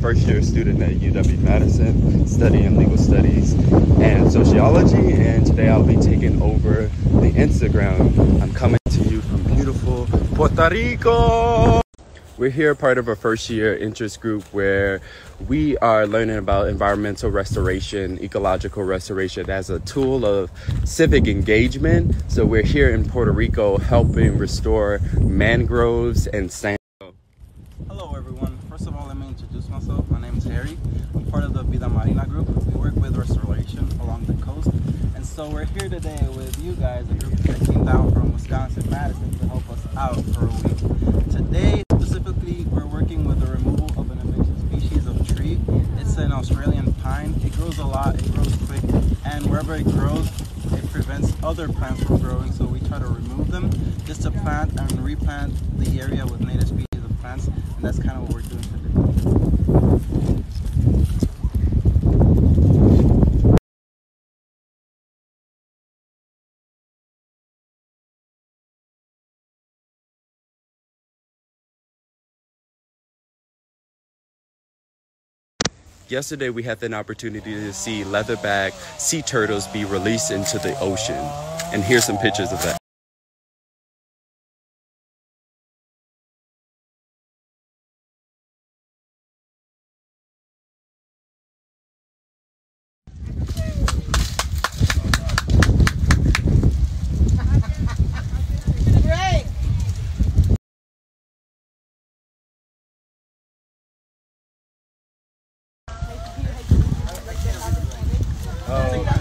first year student at UW-Madison, studying legal studies and sociology. And today I'll be taking over the Instagram. I'm coming to you from beautiful Puerto Rico. We're here part of a first year interest group where we are learning about environmental restoration, ecological restoration as a tool of civic engagement. So we're here in Puerto Rico helping restore mangroves and sand. Hello everyone. First of all, let me introduce myself. My name is Harry. I'm part of the Vida Marina group. We work with restoration along the coast. And so we're here today with you guys, a group that came down from Wisconsin, Madison to help us out for a week. Today, specifically, we're working with the removal of an invasive species of tree. It's an Australian pine. It grows a lot, it grows quick, and wherever it grows, it prevents other plants from growing. So we try to remove them just to plant and replant the area with native species of plants. That's kind of what we're doing today. Yesterday we had an opportunity to see leatherback sea turtles be released into the ocean. And here's some pictures of that. Oh.